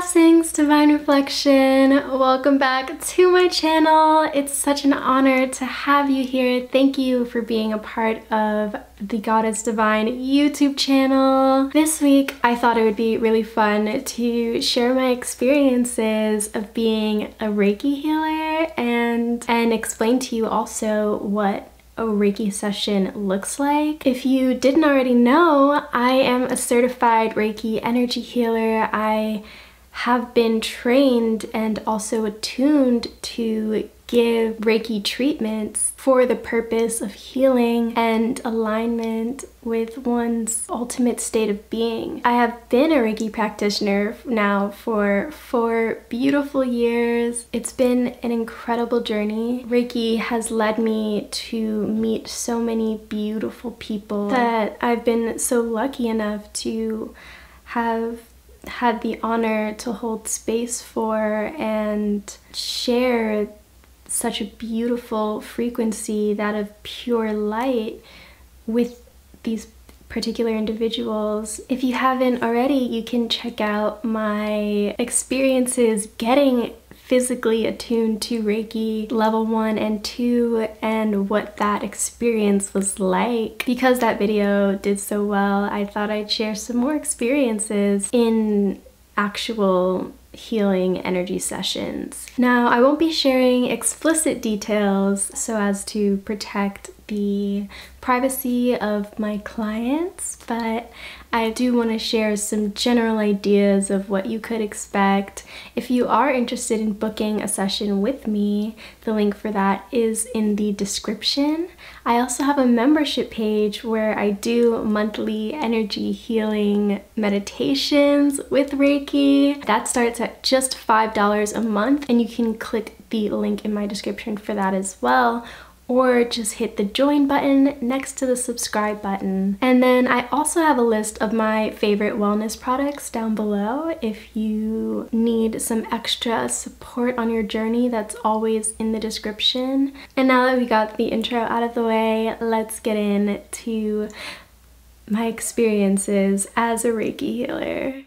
Blessings, Divine Reflection. Welcome back to my channel. It's such an honor to have you here. Thank you for being a part of the Goddess Divine YouTube channel. This week, I thought it would be really fun to share my experiences of being a Reiki healer and, and explain to you also what a Reiki session looks like. If you didn't already know, I am a certified Reiki energy healer. I have been trained and also attuned to give Reiki treatments for the purpose of healing and alignment with one's ultimate state of being. I have been a Reiki practitioner now for four beautiful years. It's been an incredible journey. Reiki has led me to meet so many beautiful people that I've been so lucky enough to have had the honor to hold space for and share such a beautiful frequency, that of pure light, with these particular individuals. If you haven't already, you can check out my experiences getting physically attuned to Reiki level 1 and 2 and what that experience was like. Because that video did so well, I thought I'd share some more experiences in actual healing energy sessions. Now, I won't be sharing explicit details so as to protect the privacy of my clients, but I do want to share some general ideas of what you could expect. If you are interested in booking a session with me, the link for that is in the description. I also have a membership page where I do monthly energy healing meditations with Reiki. That starts at just $5 a month, and you can click the link in my description for that as well or just hit the join button next to the subscribe button. And then I also have a list of my favorite wellness products down below if you need some extra support on your journey that's always in the description. And now that we got the intro out of the way, let's get into my experiences as a Reiki healer.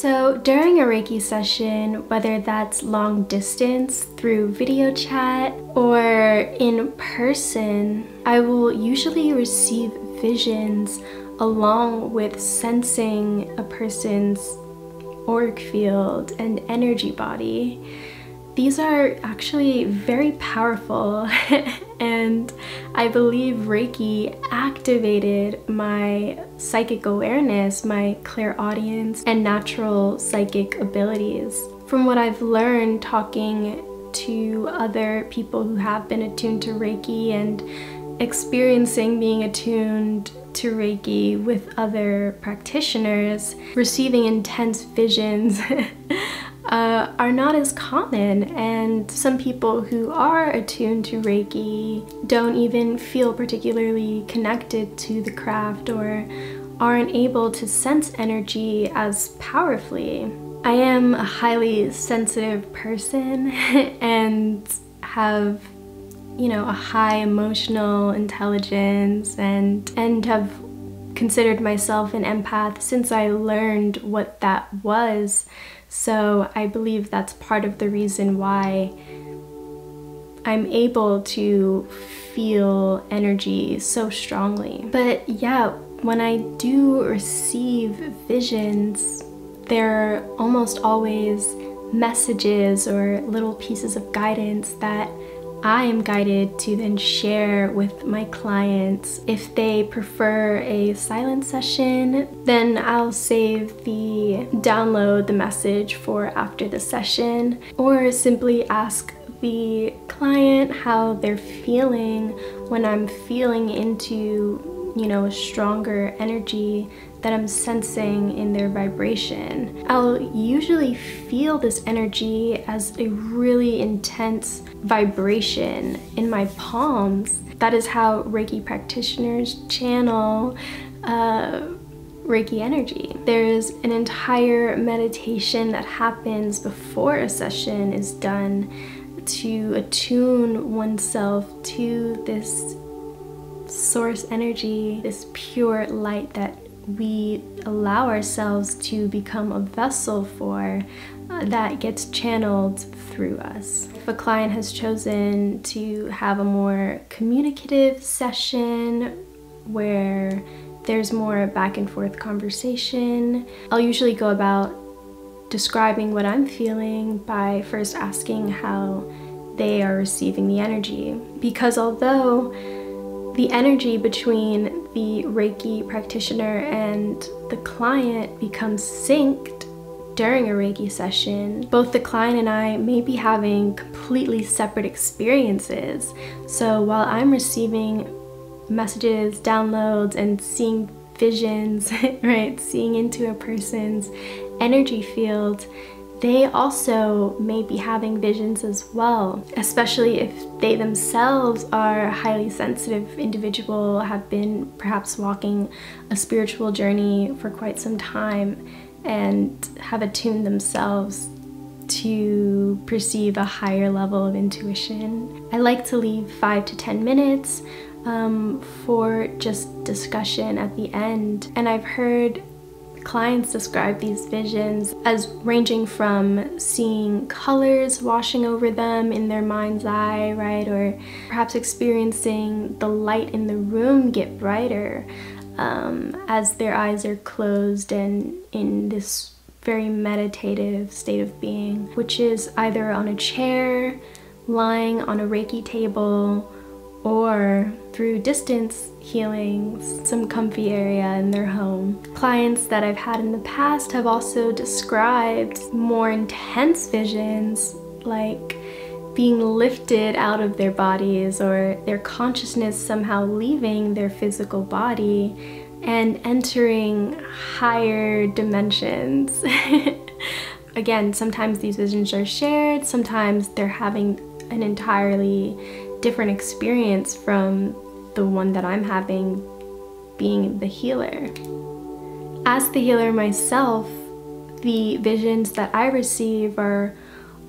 So during a Reiki session, whether that's long distance through video chat or in person, I will usually receive visions along with sensing a person's auric field and energy body. These are actually very powerful and I believe Reiki activated my psychic awareness, my clairaudience, and natural psychic abilities. From what I've learned talking to other people who have been attuned to Reiki and experiencing being attuned to Reiki with other practitioners, receiving intense visions uh, are not as common and some people who are attuned to Reiki don't even feel particularly connected to the craft or aren't able to sense energy as powerfully. I am a highly sensitive person and have you know a high emotional intelligence and and have considered myself an empath since I learned what that was so I believe that's part of the reason why I'm able to feel energy so strongly. But yeah, when I do receive visions, they're almost always messages or little pieces of guidance that I am guided to then share with my clients. If they prefer a silent session, then I'll save the download the message for after the session or simply ask the client how they're feeling when I'm feeling into, you know, a stronger energy that I'm sensing in their vibration. I'll usually feel this energy as a really intense vibration in my palms. That is how Reiki practitioners channel uh, Reiki energy. There's an entire meditation that happens before a session is done to attune oneself to this source energy, this pure light that we allow ourselves to become a vessel for uh, that gets channeled through us. If a client has chosen to have a more communicative session where there's more back and forth conversation, I'll usually go about describing what I'm feeling by first asking how they are receiving the energy. Because although the energy between the Reiki practitioner and the client becomes synced during a Reiki session, both the client and I may be having completely separate experiences. So while I'm receiving messages, downloads, and seeing visions, right, seeing into a person's energy field, they also may be having visions as well, especially if they themselves are a highly sensitive individual, have been perhaps walking a spiritual journey for quite some time, and have attuned themselves to perceive a higher level of intuition. I like to leave five to 10 minutes um, for just discussion at the end. And I've heard Clients describe these visions as ranging from seeing colors washing over them in their mind's eye, right? Or perhaps experiencing the light in the room get brighter um, as their eyes are closed and in this very meditative state of being, which is either on a chair, lying on a Reiki table, or through distance healings, some comfy area in their home. Clients that I've had in the past have also described more intense visions like being lifted out of their bodies or their consciousness somehow leaving their physical body and entering higher dimensions. Again, sometimes these visions are shared, sometimes they're having an entirely different experience from the one that I'm having being the healer. As the healer myself, the visions that I receive are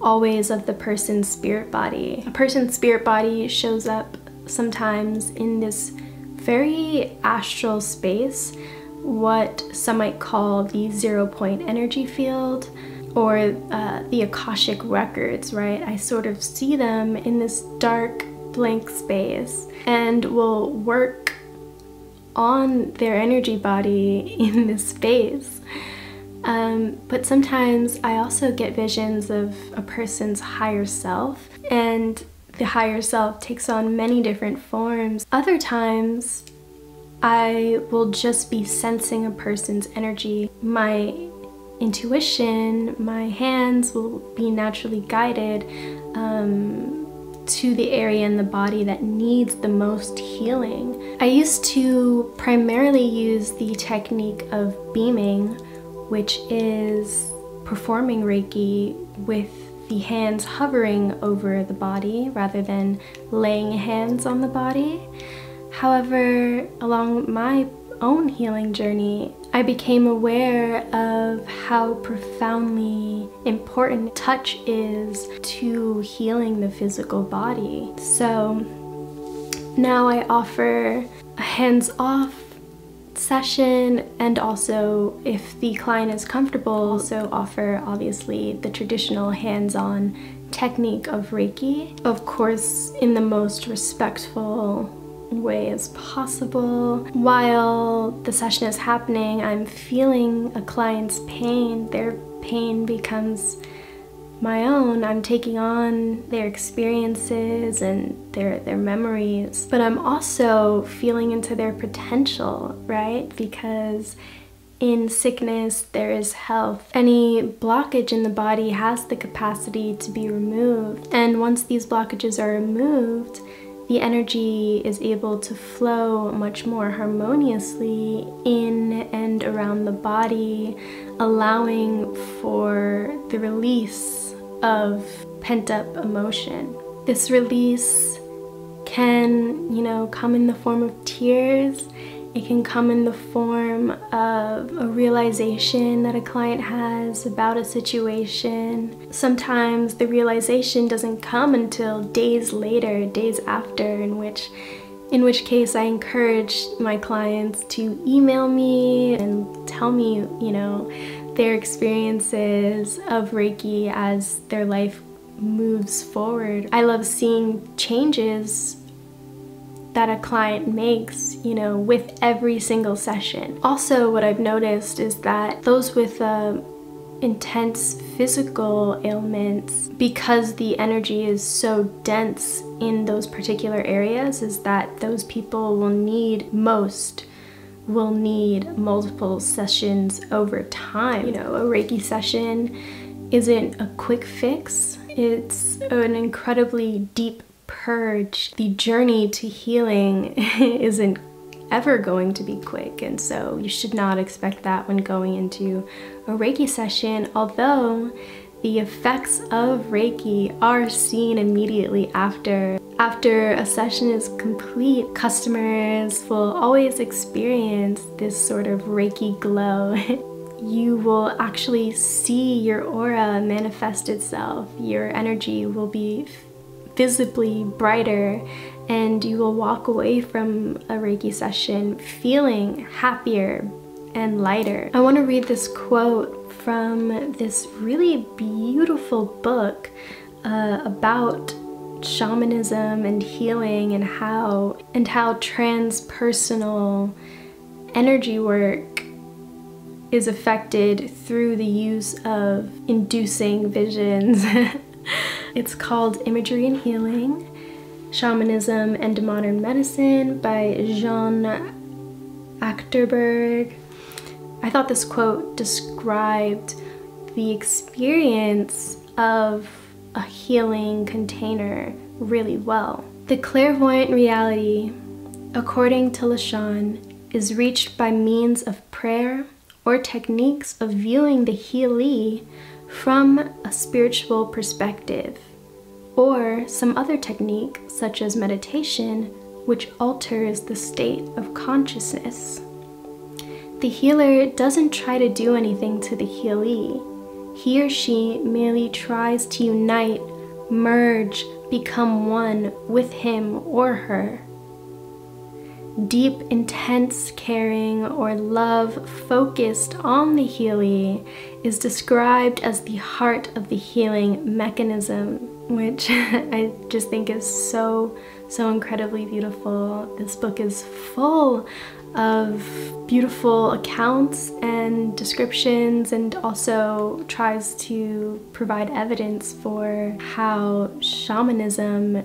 always of the person's spirit body. A person's spirit body shows up sometimes in this very astral space, what some might call the zero point energy field or uh, the Akashic records, right? I sort of see them in this dark blank space and will work on their energy body in this space. Um, but sometimes I also get visions of a person's higher self, and the higher self takes on many different forms. Other times, I will just be sensing a person's energy. My intuition, my hands will be naturally guided. Um, to the area in the body that needs the most healing. I used to primarily use the technique of beaming, which is performing Reiki with the hands hovering over the body rather than laying hands on the body. However, along my own healing journey, I became aware of how profoundly important touch is to healing the physical body. So now I offer a hands off session and also if the client is comfortable also offer obviously the traditional hands-on technique of Reiki of course in the most respectful way as possible. While the session is happening, I'm feeling a client's pain. Their pain becomes my own. I'm taking on their experiences and their their memories, but I'm also feeling into their potential, right? Because in sickness, there is health. Any blockage in the body has the capacity to be removed. And once these blockages are removed, the energy is able to flow much more harmoniously in and around the body, allowing for the release of pent up emotion. This release can, you know, come in the form of tears it can come in the form of a realization that a client has about a situation. Sometimes the realization doesn't come until days later, days after, in which In which case, I encourage my clients to email me and tell me, you know, their experiences of Reiki as their life moves forward. I love seeing changes that a client makes, you know, with every single session. Also, what I've noticed is that those with uh, intense physical ailments, because the energy is so dense in those particular areas, is that those people will need most will need multiple sessions over time. You know, a Reiki session isn't a quick fix. It's an incredibly deep purge. The journey to healing isn't ever going to be quick, and so you should not expect that when going into a Reiki session, although the effects of Reiki are seen immediately after. After a session is complete, customers will always experience this sort of Reiki glow. you will actually see your aura manifest itself. Your energy will be visibly brighter and you will walk away from a Reiki session feeling happier and lighter. I want to read this quote from this really beautiful book uh, about shamanism and healing and how and how transpersonal energy work is affected through the use of inducing visions It's called Imagery and Healing Shamanism and Modern Medicine by Jeanne Achterberg. I thought this quote described the experience of a healing container really well. The clairvoyant reality, according to LeShan, is reached by means of prayer or techniques of viewing the healee from a spiritual perspective, or some other technique, such as meditation, which alters the state of consciousness. The healer doesn't try to do anything to the healee. He or she merely tries to unite, merge, become one with him or her. Deep, intense caring or love focused on the healee is described as the heart of the healing mechanism, which I just think is so, so incredibly beautiful. This book is full of beautiful accounts and descriptions and also tries to provide evidence for how shamanism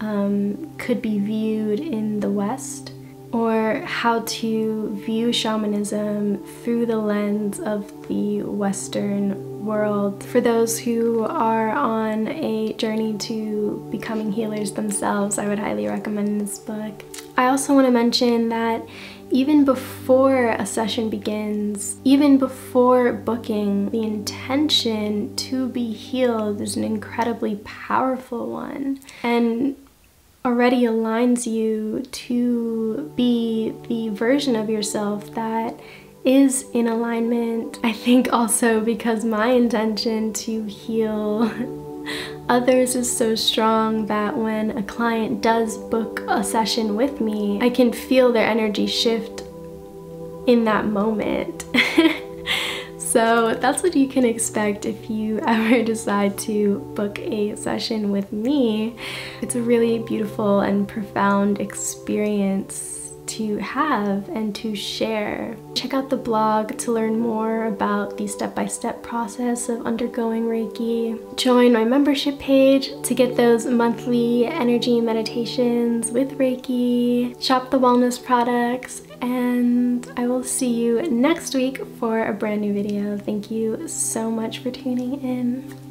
um, could be viewed in the West or how to view shamanism through the lens of the Western world. For those who are on a journey to becoming healers themselves, I would highly recommend this book. I also want to mention that even before a session begins, even before booking, the intention to be healed is an incredibly powerful one. And already aligns you to be the version of yourself that is in alignment. I think also because my intention to heal others is so strong that when a client does book a session with me, I can feel their energy shift in that moment. So that's what you can expect if you ever decide to book a session with me. It's a really beautiful and profound experience to have and to share. Check out the blog to learn more about the step-by-step -step process of undergoing Reiki. Join my membership page to get those monthly energy meditations with Reiki. Shop the wellness products and I will see you next week for a brand new video. Thank you so much for tuning in.